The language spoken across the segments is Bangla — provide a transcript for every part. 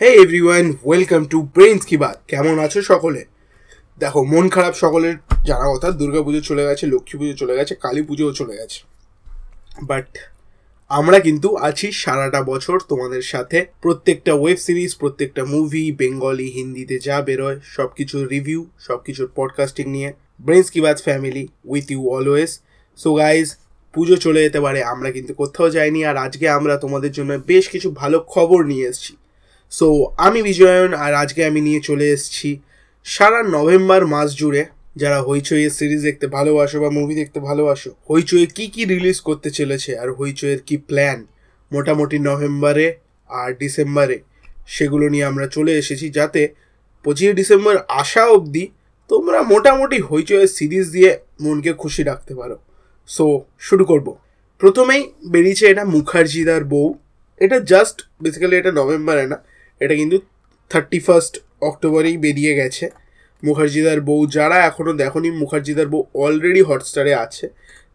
Hey everyone welcome to Brains ki Baat কেমন আছো সকলে? দেখো, মন খারাপ সকলের জানা কথা, দুর্গা পুজো চলে গেছে, লক্ষ্মী পুজো চলে গেছে, কালী পুজোও চলে গেছে। বাট আমরা কিন্তু আছি সারাটা বছর তোমাদের সাথে। প্রত্যেকটা ওয়েব সিরিজ প্রত্যেকটা মুভি বেঙ্গলি হিন্দিতে যা বেরোয় সব কিছুর রিভিউ সব কিছুর পডকাস্টিং নিয়ে। Brains ki Baat family with you always so guys Pujo চলে যেতে পারে, আমরা কিন্তু কোথাও যাইনি। আর আজকে আমরা তোমাদের জন্য বেশ কিছু ভালো খবর নিয়ে এসেছি। সো আমি বিজয়ন আর আজকে আমি নিয়ে চলে এসেছি সারা নভেম্বর মাস জুড়ে যারা হইচইয়ের সিরিজ দেখতে ভালোবাসো বা মুভি দেখতে ভালোবাসো, হইচইয়ে কি কি রিলিজ করতে চলেছে আর হইচইয়ের কি প্ল্যান মোটামুটি নভেম্বরে আর ডিসেম্বরে সেগুলো নিয়ে আমরা চলে এসেছি যাতে পঁচিশে ডিসেম্বর আসা অবধি তোমরা মোটামুটি হইচইয়ের সিরিজ দিয়ে মনকে খুশি রাখতে পারো। সো শুরু করব। প্রথমেই বেরিয়েছে এটা মুখার্জিদার বউ। এটা জাস্ট বেসিক্যালি এটা নভেম্বরে না। এটা কিন্তু থার্টি ফার্স্ট অক্টোবরেই বেরিয়ে গেছে। মুখার্জিদার বউ যারা এখনও দেখনি, মুখার্জিদার বউ অলরেডি হটস্টারে আছে।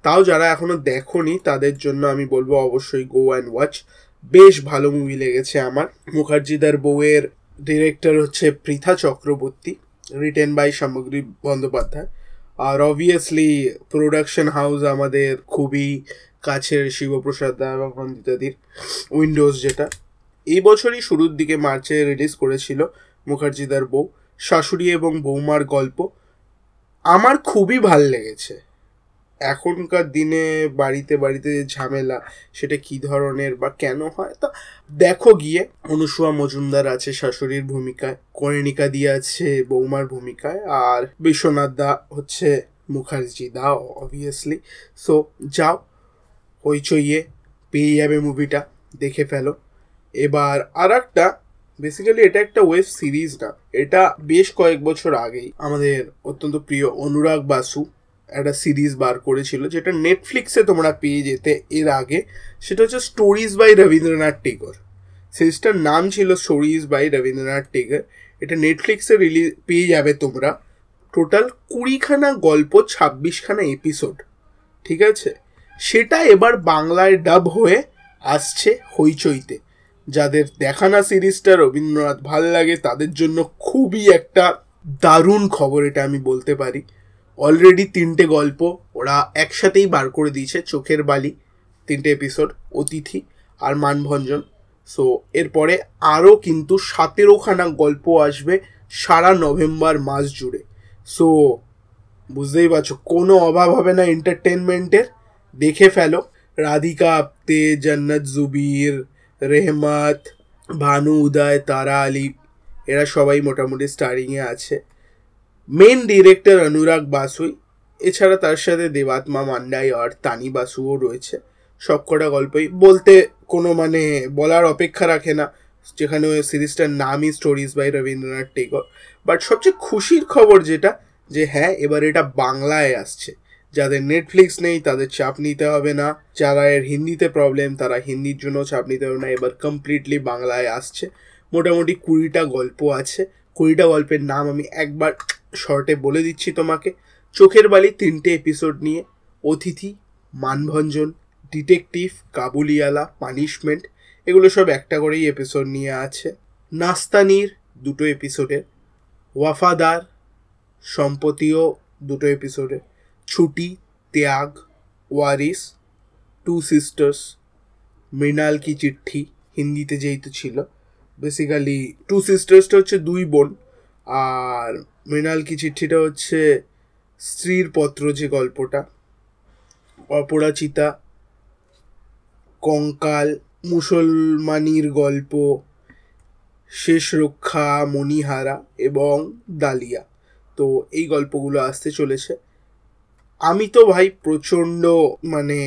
তাও যারা এখনও দেখনি, তাদের জন্য আমি বলব অবশ্যই গো অ্যান্ড ওয়াচ বেশ ভালো মুভি লেগেছে আমার। মুখার্জিদার বউয়ের ডিরেক্টর হচ্ছে পৃথা চক্রবর্তী রিটেন বাই সামগ্রী বন্দ্যোপাধ্যায়। আর অবভিয়াসলি প্রোডাকশন হাউস আমাদের খুবই কাছের শিবপ্রসাদ দা এবং নন্দিতাদির উইন্ডোজ যেটা। এই বছরই শুরুর দিকে মার্চে রিলিজ করেছিল মুখার্জিদার বউ, শাশুড়ি এবং বৌমার গল্প। আমার খুবই ভালো লেগেছে। এখনকার দিনে বাড়িতে বাড়িতে যে ঝামেলা, সেটা কি ধরনের বা কেন হয়? তা দেখো গিয়ে। অনুসুয়া মজুমদার আছে শাশুড়ির ভূমিকায়, কর্ণিকা দিয়ে আছে বৌমার ভূমিকায়, আর বিশ্বনাথ দা হচ্ছে মুখার্জি দা অবভিয়াসলি সো যাও, হইচইয়ে পেয়ে যাবে মুভিটা দেখে ফেলো। এবার আর একটা বেসিক্যালি এটা একটা ওয়েব সিরিজ না, এটা বেশ কয়েক বছর আগেই আমাদের অত্যন্ত প্রিয় অনুরাগ বাসু একটা সিরিজ বার করেছিল, যেটা নেটফ্লিক্সে তোমরা পেয়ে যেতে এর আগে, সেটা হচ্ছে স্টোরিজ বাই রবীন্দ্রনাথ টেগর। সিরিজটার নাম ছিল স্টোরিজ বাই রবীন্দ্রনাথ টেগর, এটা নেটফ্লিক্সে রিলিজ পেয়ে যাবে তোমরা। টোটাল কুড়িখানা গল্প, ছাব্বিশখানা এপিসোড ঠিক আছে? সেটা এবার বাংলায় ডাব হয়ে আসছে হইচইতে। যাদের দেখানা সিরিজটা রবীন্দ্রনাথ ভালো লাগে, তাদের জন্য খুবই একটা দারুণ খবর এটা আমি বলতে পারি। অলরেডি তিনটে গল্প ওরা একসাথেই বার করে দিয়েছে, চোখের বালি, তিনটে এপিসোড অতিথি আর মানভঞ্জন। সো এরপরে আরও কিন্তু সতেরোখানা গল্প আসবে সারা নভেম্বর মাস জুড়ে। সো বুঝতেই পারছ, কোনো অভাব হবে না এন্টারটেনমেন্টের দেখে ফেলো। রাধিকা আপ্তে জান্নাত, জুবির রেহমাত, ভানু, উদয়, তারা, আলী, এরা সবাই মোটামুটি স্টারিংয়ে আছে। মেন ডিরেক্টর অনুরাগ বাসুই এছাড়া তার সাথে দেবাত্মা মান্ডাই আর তানি বাসুও রয়েছে। সবকটা গল্পই বলতে কোনো মানে বলার অপেক্ষা রাখে না, যেখানে ওই সিরিজটার নামই stories by Rabindranath Tagore. But সবচেয়ে খুশির খবর যেটা, যে হ্যাঁ এবার এটা বাংলায় আসছে। যাদের নেটফ্লিক্স নেই, তাদের চাপ নিতে হবে না। যারা এর হিন্দিতে প্রবলেম তারা হিন্দির জন্য চাপ নিতে হবে না। এবার কমপ্লিটলি বাংলায় আসছে। মোটামুটি কুড়িটা গল্প আছে। কুড়িটা গল্পের নাম আমি একবার শর্টে বলে দিচ্ছি তোমাকে। চোখের বালি তিনটে এপিসোড নিয়ে। অতিথি, মানভঞ্জন ডিটেকটিভ কাবুলিয়ালা পানিশমেন্ট এগুলো সব একটা করেই এপিসোড নিয়ে আছে। নাস্তানির দুটো এপিসোডে ওয়াফাদার, সম্পত্তিও দুটো এপিসোডে ছুটি ত্যাগ ওয়ারিস টু সিস্টার্স মৃণাল কি চিঠি হিন্দিতে যেহেতু ছিল বেসিক্যালি টু সিস্টার্সটা হচ্ছে দুই বোন, আর মৃণাল কি চিঠিটা হচ্ছে স্ত্রীর পত্র যে গল্পটা অপরাচিতা কঙ্কাল, মুসলমানির গল্প, শেষ রক্ষা, মণিহারা এবং দালিয়া তো এই গল্পগুলো আসতে চলেছে। আমি তো ভাই প্রচণ্ড মানে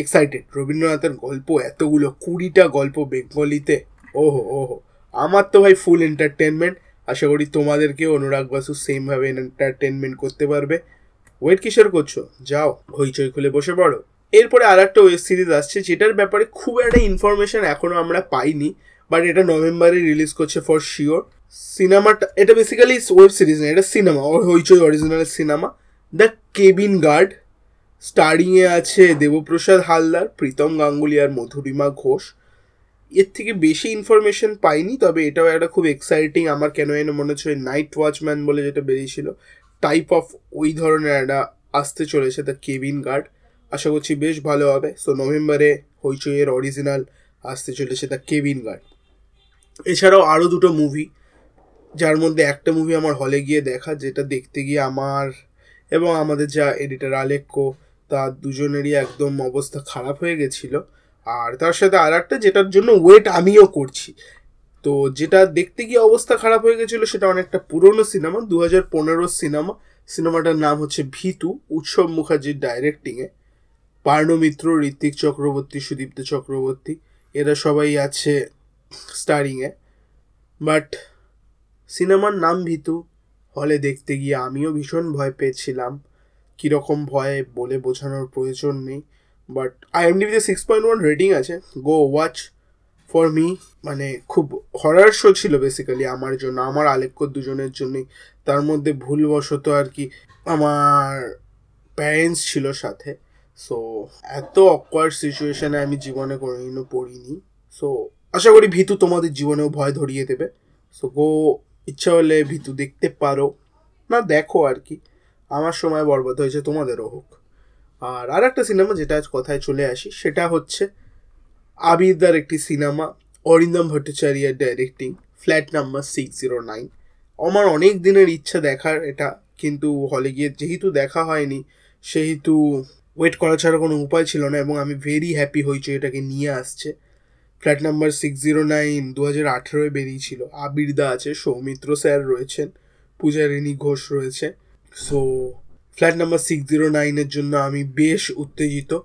এক্সাইটেড রবীন্দ্রনাথের গল্প, এতগুলো, কুড়িটা গল্প বেঙ্গলিতে। ওহো ওহো। আমার তো ভাই ফুল এন্টারটেনমেন্ট আশা করি তোমাদেরকেও অনুরাগ বাসু সেমভাবে এন্টারটেনমেন্ট করতে পারবে। ওয়েট কিসের করছ? যাও, হইচই খুলে বসে পড়ো। এরপরে আর একটা ওয়েব সিরিজ আসছে, যেটার ব্যাপারে খুব একটা ইনফরমেশন এখনও আমরা পাইনি বাট এটা নভেম্বরে রিলিজ করছে ফর শিওর সিনেমাটা, এটা বেসিক্যালি ওয়েব সিরিজ না, এটা cinema Hoichoi original cinema the cabin guard স্টারিংয়ে আছে দেবপ্রসাদ হালদার, প্রীতম গাঙ্গুলি আর মধুরিমা ঘোষ। এর থেকে বেশি ইনফরমেশন পাইনি, তবে এটাও একটা খুব এক্সাইটিং আমার কেন এনে মনে হচ্ছে নাইট ওয়াচম্যান বলে যেটা বেরিয়েছিল টাইপ অফ ওই ধরনের একটা আসতে চলেছে দ্য কেবিন গার্ড। আশা করছি বেশ ভালো হবে। সো নভেম্বরে হইচইয়ের অরিজিনাল আসতে চলেছে দ্য কেবিন গার্ড। এছাড়াও আরও দুটো মুভি যার মধ্যে একটা মুভি আমার হলে গিয়ে দেখা, যেটা দেখতে গিয়ে আমার এবং আমাদের যা এডিটার আলেক্য তার দুজনেরই একদম অবস্থা খারাপ হয়ে গেছিল। আর তার সাথে আর একটা যেটার জন্য ওয়েট আমিও করছি। তো যেটা দেখতে গিয়ে অবস্থা খারাপ হয়ে গেছিল সেটা অনেকটা পুরনো সিনেমা দু হাজার সিনেমা সিনেমাটার নাম হচ্ছে ভিতু, উৎসব মুখার্জির ডাইরেক্টিংয়ে পার্ণ মিত্র, ঋত্বিক চক্রবর্তী, সুদীপ্ত চক্রবর্তী, এরা সবাই আছে স্টারিংয়ে বাট সিনেমার নাম ভীতু হলে দেখতে গিয়ে আমিও ভীষণ ভয় পেয়েছিলাম। কীরকম ভয় বলে বোঝানোর প্রয়োজন নেই। বাট আইএমডিবিতে সিক্স পয়েন্ট ওয়ান রেটিং আছে। গো ওয়াচ ফর মি মানে খুব হরার শো ছিল বেসিক্যালি আমার জন্য। আমার আলেক্য দুজনের জন্যই। তার মধ্যে ভুলবশত আর কি আমার প্যারেন্টস ছিল সাথে। সো এত অকওয়ার্ড সিচুয়েশানে আমি জীবনে কোনোদিনও পড়িনি। সো আশা করি ভীতু তোমাদের জীবনেও ভয় ধরিয়ে দেবে। সো গো ইচ্ছা হলে ভীতু দেখতে পারো। না, দেখো আর কি। আমার সময় বরবাদ হয়েছে, তোমাদেরও হোক। আর আর একটা সিনেমা যেটা আজ কথায় চলে আসি, সেটা হচ্ছে আবিরদার একটি সিনেমা, অরিন্দম ভট্টাচার্যের directing flat number six zero nine আমার অনেক দিনের ইচ্ছা দেখার এটা, কিন্তু হলে গিয়ে যেহেতু দেখা হয়নি, সেহেতু ওয়েট করা ছাড়া কোনো উপায় ছিল না, এবং আমি ভেরি হ্যাপি হয়েছি এটাকে নিয়ে আসছে। Flat number six zero nine দু হাজার আঠেরোয় বেরিয়েছিল। আবিরদা আছে, সৌমিত্র স্যার রয়েছেন, পূজারিণী ঘোষ রয়েছে। So flat number six zero নাইনের জন্য আমি বেশ উত্তেজিত।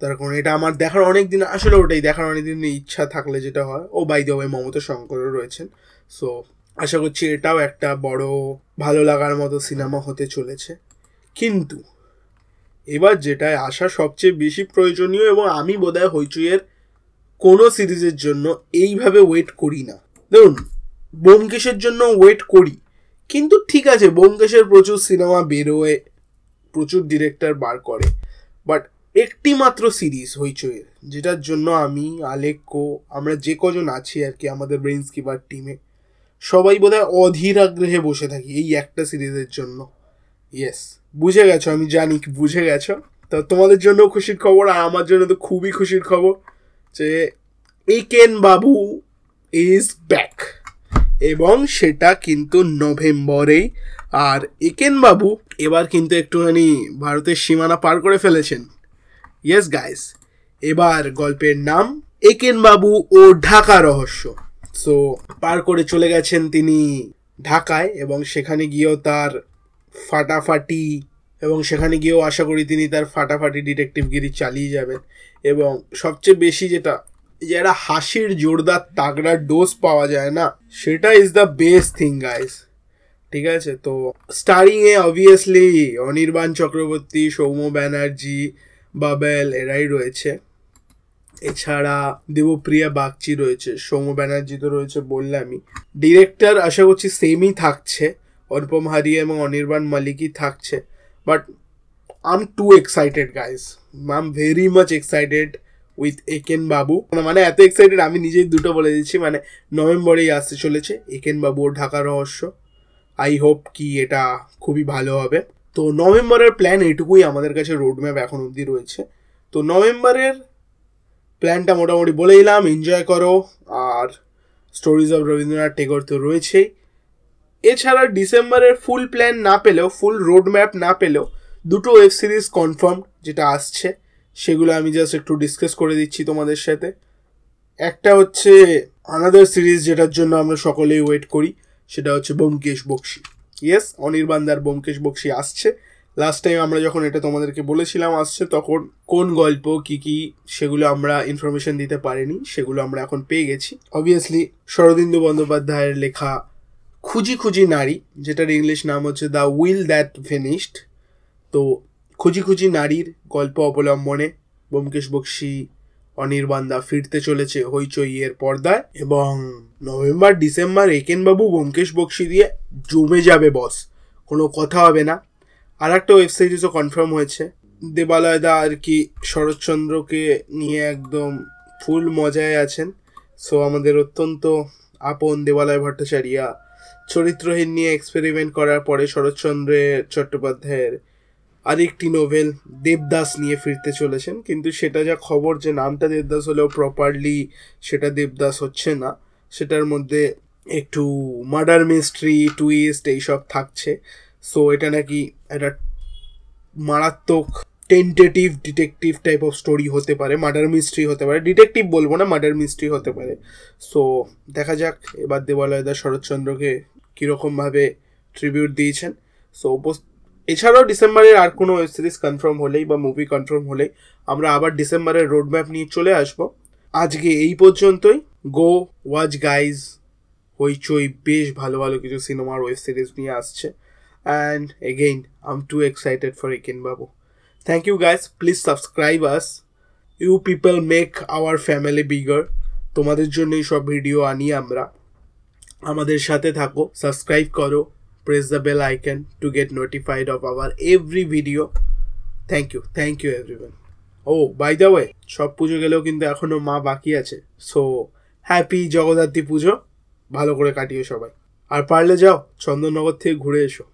তার কারণ এটা আমার দেখার অনেক দিন আসলে ওটাই দেখার অনেক দিন ইচ্ছা থাকলে যেটা হয়। ও বাই দেওয়া মমতা শঙ্করও রয়েছেন। সো আশা করছি এটাও একটা বড়, ভালো লাগার মতো সিনেমা হতে চলেছে। কিন্তু, এবার যেটায় আসা সবচেয়ে বেশি প্রয়োজনীয় এবং আমি বোধহয় হইচইয়ের কোনো সিরিজের জন্য এইভাবে ওয়েট করি না। দেখুন বোমকেশের জন্য ওয়েট করি, কিন্তু ঠিক আছে বোমকেশের প্রচুর সিনেমা বেরোয়, প্রচুর ডিরেক্টর বার করে বাট একটি মাত্র সিরিজ হইচইয়ের, যেটার জন্য আমি আলেক্য আমরা যে কজন আছি আর কি আমাদের ব্রেইন স্কিপার টিমে সবাই বোধহয় অধীর আগ্রহে বসে থাকি এই একটা সিরিজের জন্য। ইয়েস বুঝে গেছো, আমি জানি, বুঝে গেছো। তো তোমাদের জন্য খুশির খবর আর আমার জন্য তো খুবই খুশির খবর। যে একেন বাবু ইজ ব্যাক এবং সেটা কিন্তু নভেম্বরেই আর একেন বাবু এবার কিন্তু একটুখানি ভারতের সীমানা পার করে ফেলেছেন। ইয়েস গাইস এবার গল্পের নাম একেন বাবু ও ঢাকা রহস্য। সো পার করে চলে গেছেন তিনি ঢাকায় এবং সেখানে গিয়েও তার ফাটাফাটি এবং সেখানে গিয়েও আশা করি তিনি তার ফাটাফাটি ডিটেকটিভগিরি চালিয়ে যাবেন। এবং সবচেয়ে বেশি যেটা, যে একটা হাসির জোরদার তাগড়ার ডোজ পাওয়া যায় না, সেটা is the best thing guys ঠিক আছে? তো স্টারিংয়ে অবভিয়াসলি অনির্বাণ চক্রবর্তী, সৌম্য ব্যানার্জি, বাবেল এরাই রয়েছে। এছাড়া দেবপ্রিয়া বাগচি রয়েছে, সৌম্য ব্যানার্জি তো রয়েছে বললামই। ডিরেক্টর আশা করছি সেমই থাকছে অনুপম হারিয়া এবং অনির্বাণ মালিকই থাকছে। Am too excited guys I am very much excited with Eken Babu মানে এত এক্সাইটেড আমি নিজেই দুটো বলে দিচ্ছি। মানে নভেম্বরেই আসতে চলেছে একেন বাবু ঢাকা রহস্য। আই হোপ কি এটা খুবই ভালো হবে। তো নভেম্বরের প্ল্যান এটুকুই আমাদের কাছে রোডম্যাপ এখন অবধি রয়েছে। তো নভেম্বরের প্ল্যানটা মোটামুটি বলে দিলাম। এনজয় করো। আর স্টোরিজ অফ রবীন্দ্রনাথ টেগর তো রয়েছেই। এছাড়া ডিসেম্বরের ফুল প্ল্যান না পেলেও ফুল রোড ম্যাপ না পেলেও দুটো ওয়েব সিরিজ কনফার্ম যেটা আসছে, সেগুলো আমি জাস্ট একটু ডিসকাস করে দিচ্ছি তোমাদের সাথে। একটা হচ্ছে আনাদার সিরিজ যেটার জন্য আমরা সকলেই ওয়েট করি, সেটা হচ্ছে বোমকেশ বক্সি। ইয়েস অনির্বাণদার বোমকেশ বক্সি আসছে। লাস্ট টাইম আমরা যখন এটা তোমাদেরকে বলেছিলাম আসছে, তখন কোন গল্প, কি কি, সেগুলো আমরা ইনফরমেশন দিতে পারিনি, সেগুলো আমরা এখন পেয়ে গেছি। অবভিয়াসলি শরদিন্দু বন্দ্যোপাধ্যায়ের লেখা খুঁজি খুঁজি নারী, যেটার ইংলিশ নাম হচ্ছে দ্য উইল দ্যাট ফিনিশড তো খুঁজি খুঁজি নারীর গল্প অবলম্বনে বোমকেশ বক্সি অনির্বাণদা ফিরতে চলেছে হইচইয়ের পর্দায় এবং নভেম্বর, ডিসেম্বর একেনবাবু বোমকেশ বক্সি দিয়ে জমে যাবে বস কোনো কথা হবে না। আর একটা ওয়েব সিরিজও কনফার্ম হয়েছে। দেবালয়দা আর কি শরৎচন্দ্রকে নিয়ে একদম ফুল মজায় আছেন। সো আমাদের অত্যন্ত আপন দেবালয় ভট্টাচার্যা চরিত্রহীন নিয়ে এক্সপেরিমেন্ট করার পরে শরৎচন্দ্রের চট্টোপাধ্যায়ের আরেকটি নোভেল দেবদাস নিয়ে ফিরতে চলেছেন। কিন্তু সেটা যা খবর যে নামটা দেবদাস হলেও প্রপারলি সেটা দেবদাস হচ্ছে না। সেটার মধ্যে একটু মার্ডার মিস্ট্রি টুইস্ট এইসব থাকছে। সো এটা নাকি একটা মারাত্মক tentative detective type of story হতে পারে মার্ডার মিস্ট্রি হতে পারে। ডিটেকটিভ বলব না মার্ডার মিস্ট্রি হতে পারে। সো দেখা যাক, এবার দেবালয়দা শরৎচন্দ্রকে কীরকমভাবে ট্রিবিউট দিয়েছেন। সো এছাড়াও ডিসেম্বরের আর কোনো ওয়েব সিরিজ কনফার্ম হলেই বা মুভি কনফার্ম হলেই আমরা আবার ডিসেম্বরের রোড ম্যাপ নিয়ে চলে আসব। আজকে এই পর্যন্তই। গো ওয়াচ গাইজ হইচই বেশ ভালো ভালো কিছু সিনেমার ওয়েব সিরিজ নিয়ে আসছে। And again I am too excited for Eken Babu thank you guys please subscribe us you people make our family bigger তোমাদের জন্যই সব ভিডিও আনি আমরা। আমাদের সাথে থাকো সাবস্ক্রাইব করো press the bell icon to get notified of our every video thank you thank you everyone O by the way সব পুজো গেলেও কিন্তু এখনও মা বাকি আছে। সো হ্যাপি জগদ্ধাত্রী পুজো। ভালো করে কাটিও সবাই। আর পারলে যাও, চন্দননগর থেকে ঘুরে এসো।